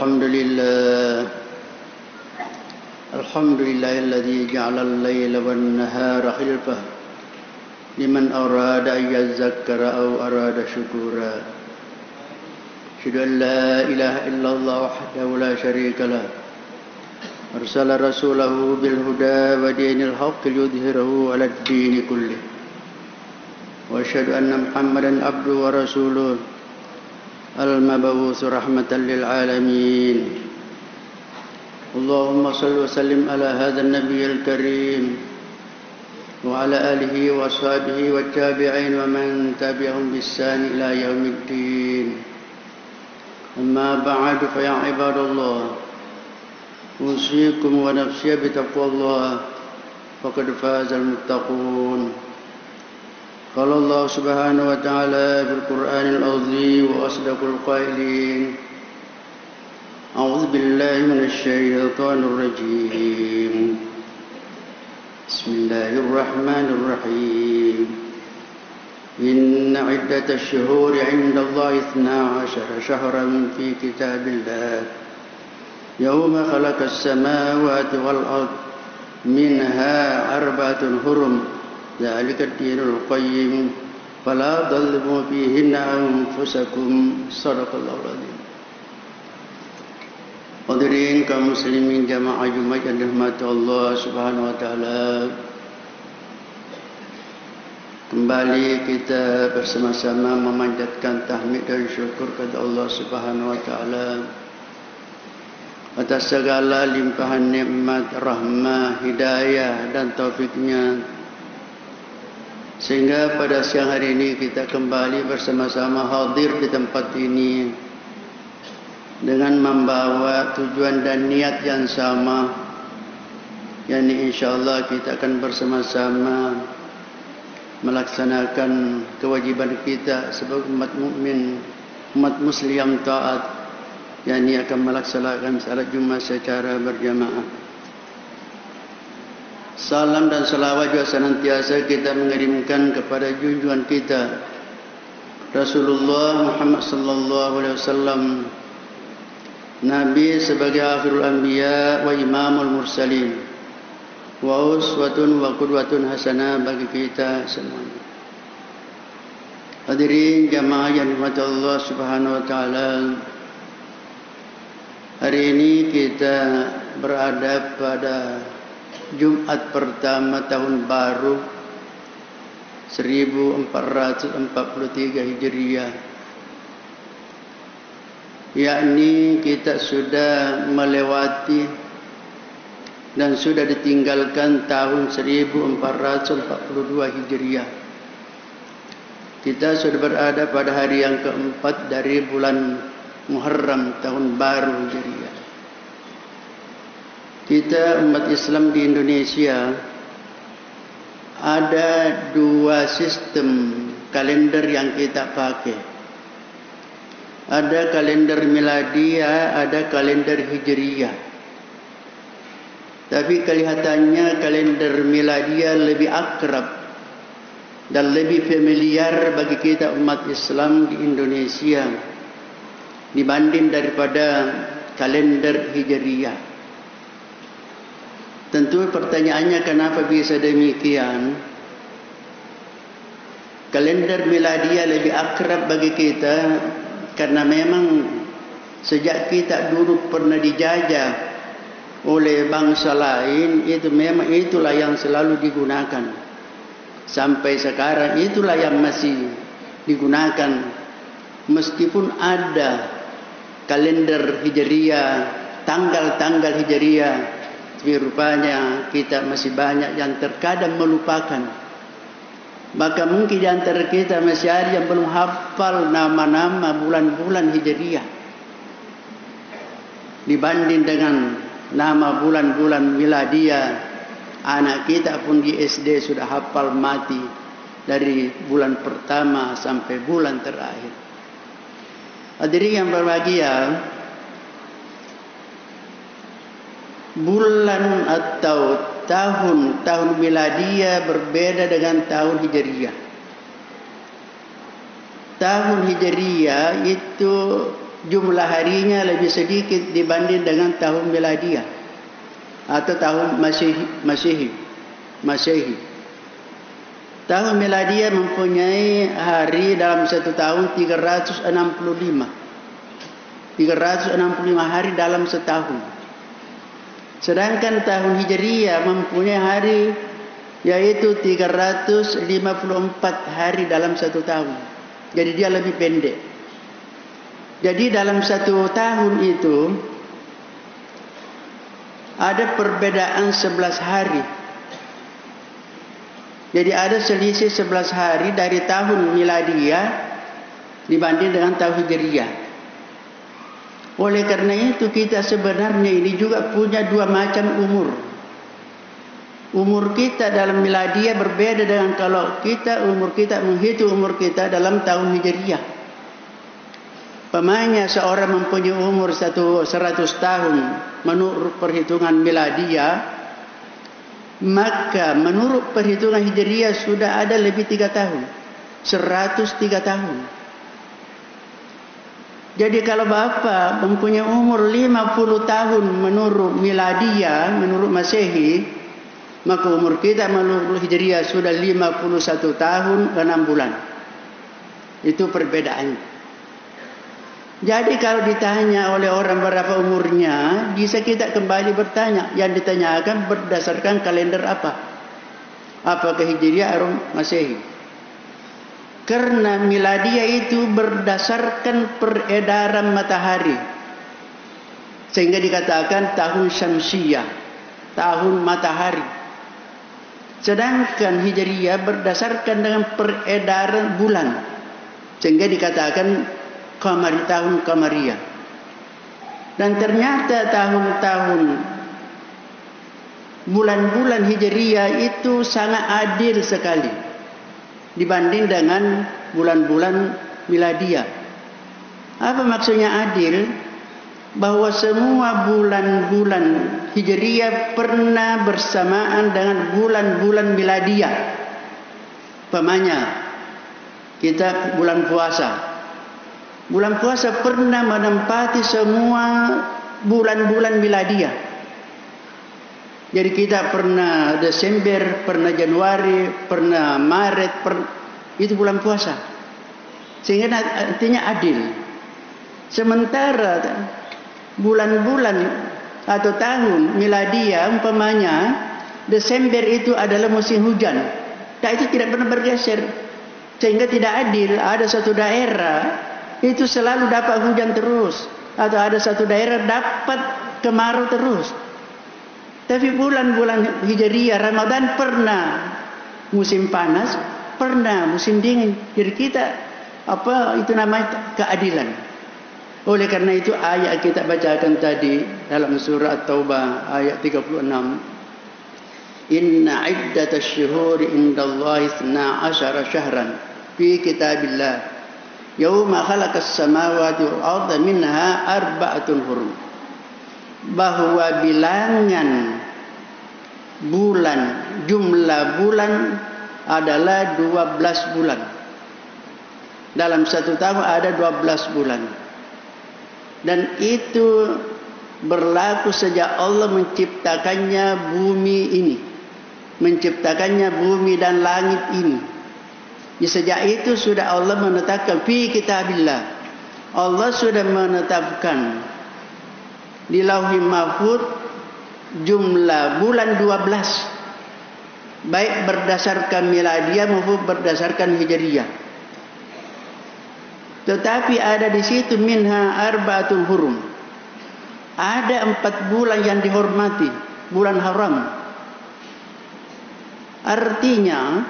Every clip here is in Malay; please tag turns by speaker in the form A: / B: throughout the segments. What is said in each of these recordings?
A: الحمد لله. الحمد لله الذي جعل الليل والنهار خلفة. لمن أراد أن يذكر أو أراد شكورا. أشهد أن لا إله إلا الله وحده لا شريك له. أرسل رسوله بالهدى ودين الحق ليظهره على الدين كله. وأشهد أن محمدا عبده ورسوله. المبعوث رحمة للعالمين. اللهم صل وسلم على هذا النبي الكريم وعلى آله وأصحابه والتابعين ومن تبعهم بالسان إلى يوم الدين. أما بعد فيا عباد الله أوصيكم ونفسي بتقوى الله فقد فاز المتقون. قال الله سبحانه وتعالى في القرآن العظيم وأصدق القائلين. أعوذ بالله من الشيطان الرجيم. بسم الله الرحمن الرحيم. إن عدة الشهور عند الله اثنا عشر شهرا في كتاب الله. يوم خلق السماوات والأرض منها أربعة هرم ذلك الدين القيم فلا تظلموا فيهن أنفسكم صدق الله العظيم Hadirin kaum muslimin jamaah Jumat yang dirahmati Allah Subhanahu wa taala. Kembali kita bersama-sama memanjatkan tahmid dan syukur kepada Allah Subhanahu wa taala atas segala limpahan nikmat, rahmah, hidayah dan taufiknya sehingga pada siang hari ini kita kembali bersama-sama hadir di tempat ini dengan membawa tujuan dan niat yang sama. Yakni insyaallah kita akan bersama-sama melaksanakan kewajiban kita sebagai umat mukmin umat muslim yang taat. Yakni akan melaksanakan salat Jumat secara berjamaah Salam dan salawat juga senantiasa kita mengirimkan kepada junjungan kita Rasulullah Muhammad sallallahu alaihi wasallam Nabi sebagai akhirul anbiya wa imamul mursalin. Wa uswatun wa qudwatun hasanah bagi kita semuanya. Hadirin jamaah yang dimati Allah subhanahu wa ta'ala Hari ini kita berada pada Jumat pertama tahun baru 1443 Hijriah. Yakni kita sudah melewati dan sudah ditinggalkan tahun 1442 Hijriah. Kita sudah berada pada hari yang keempat dari bulan Muharram tahun baru Hijriah kita umat Islam di Indonesia ada dua sistem kalender yang kita pakai. Ada kalender miladia, ada kalender hijriyah. Tapi kelihatannya kalender miladia lebih akrab dan lebih familiar bagi kita umat Islam di Indonesia dibanding daripada kalender hijriyah. Tentu pertanyaannya kenapa bisa demikian? Kalender miladiah lebih akrab bagi kita karena memang sejak kita dulu pernah dijajah oleh bangsa lain itu memang itulah yang selalu digunakan sampai sekarang itulah yang masih digunakan meskipun ada kalender hijriah tanggal-tanggal hijriah tapi rupanya kita masih banyak yang terkadang melupakan. Maka mungkin di antara kita masih ada yang belum hafal nama-nama bulan-bulan hijriah. Dibanding dengan nama bulan-bulan miladiah, anak kita pun di SD sudah hafal mati dari bulan pertama sampai bulan terakhir. Hadirin yang berbahagia, bulan atau tahun tahun miladia berbeda dengan tahun hijriah. Tahun hijriah itu jumlah harinya lebih sedikit dibanding dengan tahun miladia atau tahun masehi masehi masehi. Tahun miladia mempunyai hari dalam satu tahun 365. 365 hari dalam setahun. Sedangkan tahun Hijriah mempunyai hari yaitu 354 hari dalam satu tahun. Jadi dia lebih pendek. Jadi dalam satu tahun itu ada perbedaan 11 hari. Jadi ada selisih 11 hari dari tahun miladiah dibanding dengan tahun Hijriah. Oleh karena itu kita sebenarnya ini juga punya dua macam umur. Umur kita dalam miladia berbeda dengan kalau kita umur kita menghitung umur kita dalam tahun hijriah. Pemanya seorang mempunyai umur satu seratus tahun menurut perhitungan miladia, maka menurut perhitungan hijriah sudah ada lebih tiga tahun, seratus tiga tahun. Jadi kalau bapa mempunyai umur 50 tahun menurut miladia, menurut masehi, maka umur kita menurut hijriah sudah 51 tahun 6 bulan. Itu perbedaannya. Jadi kalau ditanya oleh orang berapa umurnya, bisa kita kembali bertanya. Yang ditanyakan berdasarkan kalender apa? Apakah Hijriah atau Masehi? Karena miladia itu berdasarkan peredaran matahari. Sehingga dikatakan tahun syamsiyah, tahun matahari. Sedangkan Hijriah berdasarkan dengan peredaran bulan. Sehingga dikatakan kamar tahun kamaria. Dan ternyata tahun-tahun bulan-bulan Hijriah itu sangat adil sekali dibanding dengan bulan-bulan miladia. Apa maksudnya adil? Bahwa semua bulan-bulan Hijriah pernah bersamaan dengan bulan-bulan miladia. Pemanya kita bulan puasa. Bulan puasa pernah menempati semua bulan-bulan miladia. Jadi kita pernah Desember, pernah Januari, pernah Maret, per, itu bulan puasa. Sehingga artinya adil. Sementara bulan-bulan atau tahun miladia umpamanya Desember itu adalah musim hujan. Dan itu tidak pernah bergeser. Sehingga tidak adil. Ada satu daerah itu selalu dapat hujan terus. Atau ada satu daerah dapat kemarau terus. Tapi bulan-bulan Hijriah Ramadan pernah musim panas, pernah musim dingin. Jadi kita apa itu namanya keadilan. Oleh karena itu ayat kita bacakan tadi dalam surah Taubah ayat 36. Inna iddat ash-shuhuri indallahi 12 syahran fi kitabillah. Yawma khalaqas samawati wal arda minha arba'atun hurum bahwa bilangan bulan jumlah bulan adalah 12 bulan. Dalam satu tahun ada 12 bulan. Dan itu berlaku sejak Allah menciptakannya bumi ini. Menciptakannya bumi dan langit ini. Di sejak itu sudah Allah menetapkan fi kitabillah. Allah sudah menetapkan di lauhi mahfud jumlah bulan 12 baik berdasarkan miladiah maupun berdasarkan hijriyah. Tetapi ada di situ minha arba'atul hurum. Ada empat bulan yang dihormati. Bulan haram. Artinya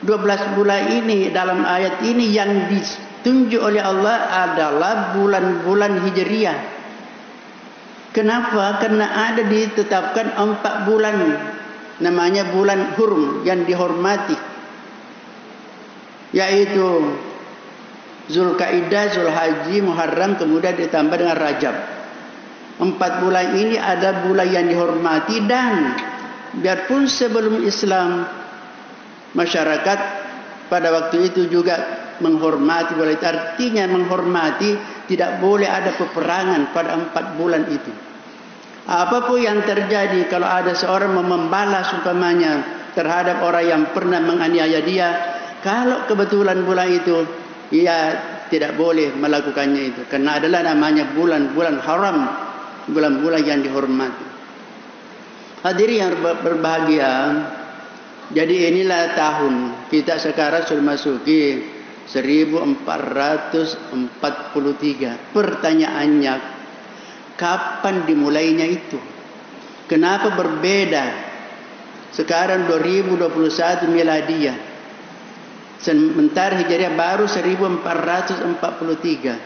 A: 12 bulan ini dalam ayat ini yang ditunjuk oleh Allah adalah bulan-bulan hijriyah Kenapa? Karena ada ditetapkan empat bulan namanya bulan hurum yang dihormati yaitu Zulkaidah, Zulhaji, Muharram kemudian ditambah dengan Rajab. Empat bulan ini ada bulan yang dihormati dan biarpun sebelum Islam masyarakat pada waktu itu juga menghormati boleh artinya menghormati tidak boleh ada peperangan pada empat bulan itu. Apapun yang terjadi kalau ada seorang membalas umpamanya terhadap orang yang pernah menganiaya dia, kalau kebetulan bulan itu ia tidak boleh melakukannya itu karena adalah namanya bulan-bulan haram, bulan-bulan yang dihormati. Hadirin yang berbahagia, jadi inilah tahun kita sekarang sudah masuki 1443. Pertanyaannya, kapan dimulainya itu? Kenapa berbeda? Sekarang 2021 miladiah. Sementara Hijriah baru 1443.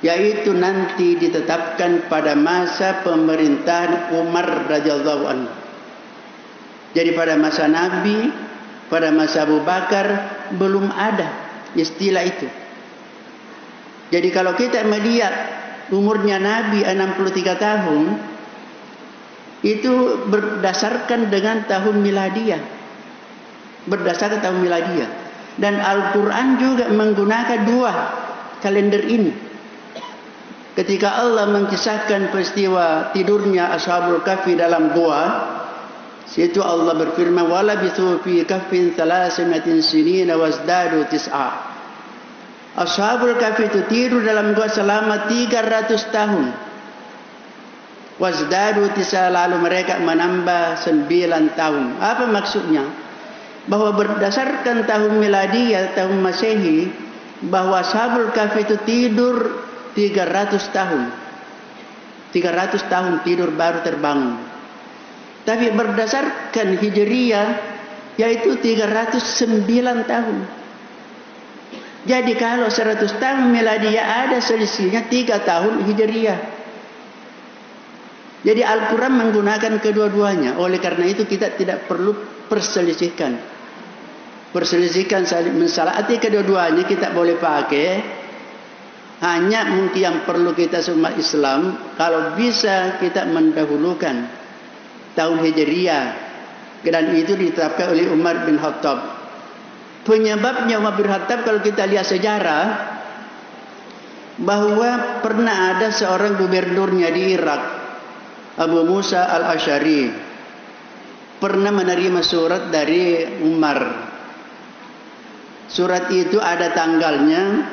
A: Yaitu nanti ditetapkan pada masa pemerintahan Umar radhiyallahu anhu. Jadi pada masa Nabi pada masa Abu Bakar belum ada istilah itu. Jadi kalau kita melihat umurnya Nabi 63 tahun itu berdasarkan dengan tahun miladiah. Berdasarkan tahun miladiah. Dan Al-Quran juga menggunakan dua kalender ini. Ketika Allah mengisahkan peristiwa tidurnya Ashabul Kahfi dalam gua, Situ Allah berfirman wala bithu fi kaffin thalathatin sinin wasdadu tis'a. Ashabul Kahfi itu tidur dalam gua selama 300 tahun. Wazdadu tisa lalu mereka menambah 9 tahun. Apa maksudnya? Bahwa berdasarkan tahun miladi tahun Masehi bahwa Ashabul Kahfi itu tidur 300 tahun. 300 tahun tidur baru terbangun. Tapi berdasarkan Hijriyah yaitu 309 tahun. Jadi kalau 100 tahun miladiyah ada selisihnya 3 tahun hijriyah. Jadi Al-Quran menggunakan kedua-duanya. Oleh karena itu kita tidak perlu perselisihkan. Perselisihkan mensalahati kedua-duanya kita boleh pakai. Hanya mungkin yang perlu kita semua Islam. Kalau bisa kita mendahulukan tahun hijriyah. Dan itu ditetapkan oleh Umar bin Khattab. Penyebabnya Umar bin Khattab kalau kita lihat sejarah bahawa pernah ada seorang gubernurnya di Irak Abu Musa al-Ashari. Pernah menerima surat dari Umar. Surat itu ada tanggalnya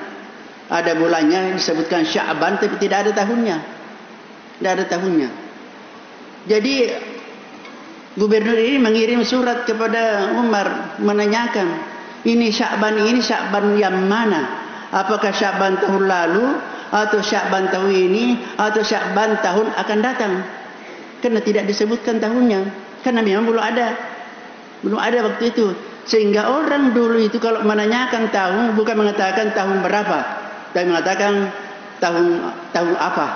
A: ada bulannya disebutkan Syaban tapi tidak ada tahunnya. Tidak ada tahunnya. Jadi gubernur ini mengirim surat kepada Umar menanyakan ini Syakban ini Syakban yang mana? Apakah Syakban tahun lalu atau Syakban tahun ini atau Syakban tahun akan datang? Karena tidak disebutkan tahunnya. Karena memang belum ada. Belum ada waktu itu. Sehingga orang dulu itu kalau menanyakan tahun bukan mengatakan tahun berapa, tapi mengatakan tahun tahun apa.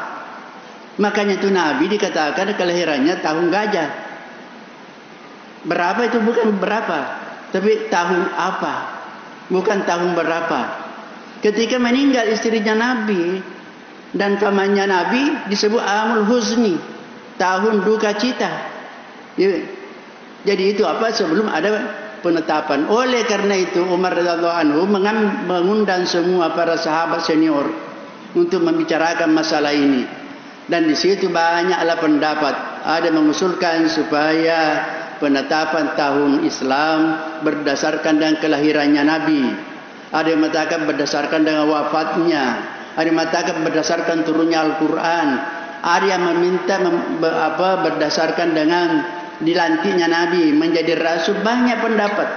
A: Makanya itu Nabi dikatakan kelahirannya tahun gajah. Berapa itu bukan berapa. Tapi tahun apa? Bukan tahun berapa. Ketika meninggal istrinya Nabi dan pamannya Nabi disebut Amul Huzni, tahun duka cita. Ya. Jadi itu apa sebelum ada penetapan. Oleh karena itu Umar radhiyallahu anhu mengundang semua para sahabat senior untuk membicarakan masalah ini. Dan di situ banyaklah pendapat. Ada mengusulkan supaya penetapan tahun Islam berdasarkan dengan kelahirannya Nabi. Ada yang mengatakan berdasarkan dengan wafatnya. Ada yang mengatakan berdasarkan turunnya Al-Quran. Ada yang meminta apa berdasarkan dengan dilantiknya Nabi menjadi rasul banyak pendapat.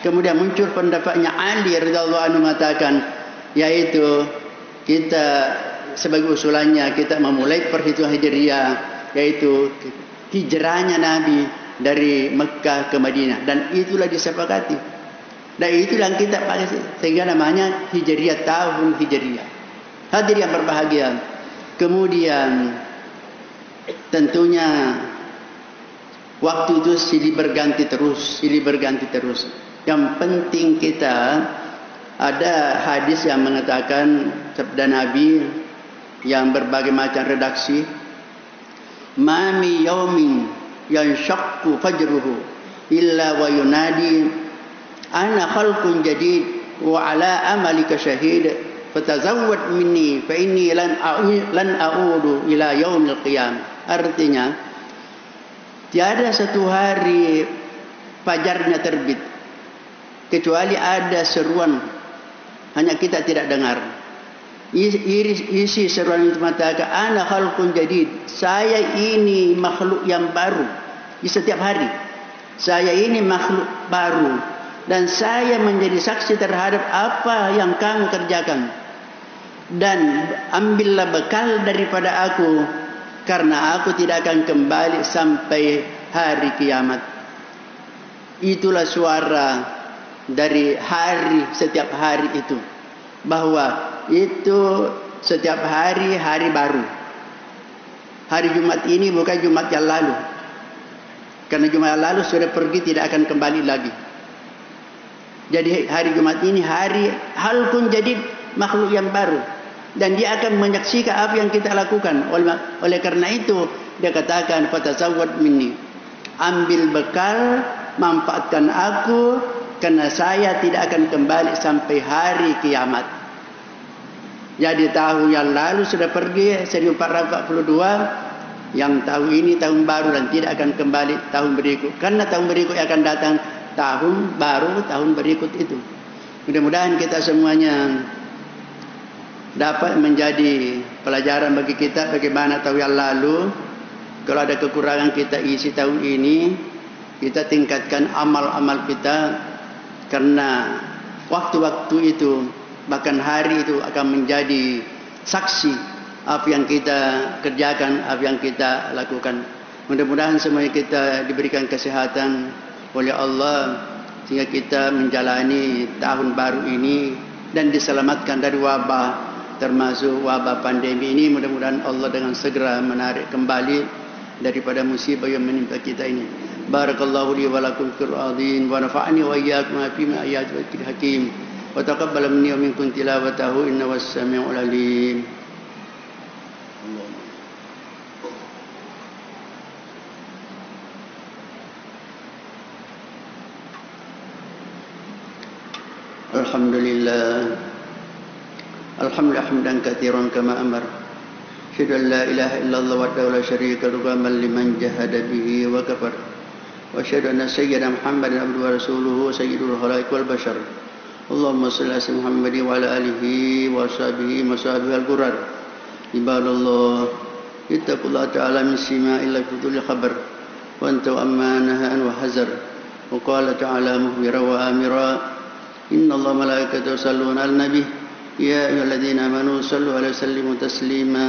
A: Kemudian muncul pendapatnya Ali radhiyallahu anhu mengatakan yaitu kita sebagai usulannya kita memulai perhitungan hijriah yaitu hijrahnya Nabi dari Mekah ke Madinah dan itulah disepakati. Dan itulah yang kita pakai sehingga namanya Hijriyah tahun Hijriyah. Hadir yang berbahagia. Kemudian tentunya waktu itu silih berganti terus, silih berganti terus. Yang penting kita ada hadis yang mengatakan sabda Nabi yang berbagai macam redaksi mami yaumin yanshaqu fajruhu illa wa yunadi ana khalqun jadid wa ala amalika shahid fatazawwad minni fa inni lan lan a'udu ila yaumil qiyam. Artinya tiada satu hari fajarnya terbit kecuali ada seruan hanya kita tidak dengar isi seruan itu mengatakan ana khalqun jadid. Saya ini makhluk yang baru. Di setiap hari. Saya ini makhluk baru. Dan saya menjadi saksi terhadap apa yang kamu kerjakan. Dan ambillah bekal daripada aku karena aku tidak akan kembali sampai hari kiamat. Itulah suara dari hari setiap hari itu. Bahwa itu setiap hari hari baru. Hari Jumat ini bukan Jumat yang lalu. Karena Jumat yang lalu sudah pergi tidak akan kembali lagi. Jadi hari Jumat ini hari hal pun jadi makhluk yang baru dan dia akan menyaksikan apa yang kita lakukan. Oleh, oleh karena itu dia katakan fatasawwad minni. Ambil bekal, manfaatkan aku karena saya tidak akan kembali sampai hari kiamat. Jadi tahun yang lalu sudah pergi 1442 yang tahun ini tahun baru dan tidak akan kembali tahun berikut. Karena tahun berikut akan datang tahun baru tahun berikut itu. Mudah-mudahan kita semuanya dapat menjadi pelajaran bagi kita bagaimana tahun yang lalu kalau ada kekurangan kita isi tahun ini kita tingkatkan amal-amal kita karena waktu-waktu itu bahkan hari itu akan menjadi saksi apa yang kita kerjakan apa yang kita lakukan. Mudah-mudahan semua kita diberikan kesehatan oleh Allah sehingga kita menjalani tahun baru ini dan diselamatkan dari wabah termasuk wabah pandemi ini. Mudah-mudahan Allah dengan segera menarik kembali daripada musibah yang menimpa kita ini. Barakallahu li wa lakum fil wa nafa'ani wa iyyakum fi ma ayati wa hakim minni wa minkum tilawatahu innahu was-sami'ul alim الحمد لله. الحمد حمدا كثيرا كما أمر. أشهد أن لا إله إلا الله وحده لا شريك له لمن جهد به وكفر. وأشهد أن سيدنا محمدا عبده ورسوله سيد الخلائق والبشر. اللهم صل على سيدنا محمد وعلى آله وصحبه وصحبه القرار عباد الله اتقوا الله تعالى من سماء الله في ذل الخبر وأنتوا أما نهى وحذر. وقال تعالى مخبرا وآمرا إن الله ملائكته يصلون على النبي. يا أيها الذين آمنوا صلوا عليه وسلموا تسليما.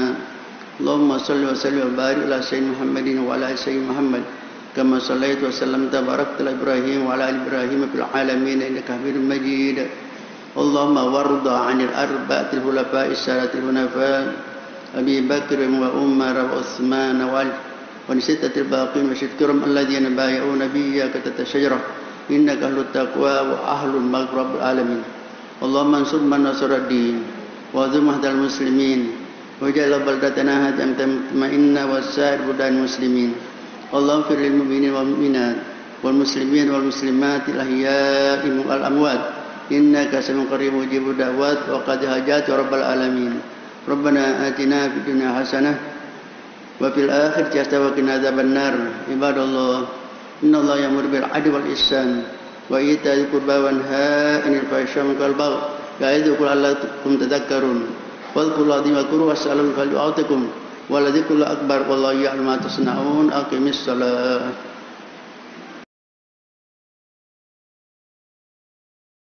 A: اللهم صل وسلم وبارك على سيدنا محمد وعلى آل سيدنا محمد. كما صليت وسلمت وباركت على إبراهيم وعلى آل إبراهيم في العالمين إنك حميد مجيد. اللهم وارض عن الأربعة الخلفاء السادة الحنفاء أبي بكر وعمر وعثمان وعلي ونستة الباقين وشكرهم الذين بايعوا نبيك تحت الشجرة. إنك أهل التقوى وأهل المغفرة العالمين. اللهم انصر من نصر الدين وذم مهد المسلمين. وجعل بلدتنا هدى مطمئنة والسائر بلدان المسلمين. اللهم اغفر للمؤمنين والمؤمنات والمسلمين والمسلمات الأحياء والأموات إنك سميع قريب مجيب الدعوات وقد هاجات رب العالمين ربنا آتنا في الدنيا حسنة وفي الآخرة حسنة وقنا عذاب النار عباد الله إن الله يأمر بالعدل والإحسان وإيتاء القربى وانهى عن الفحشاء والمنكر والبغي يعظكم لعلكم تذكرون واذكروا الله العظيم واذكروا واسألوا فليعطكم ولذكر الله أكبر والله يعلم ما تصنعون أقم الصلاة.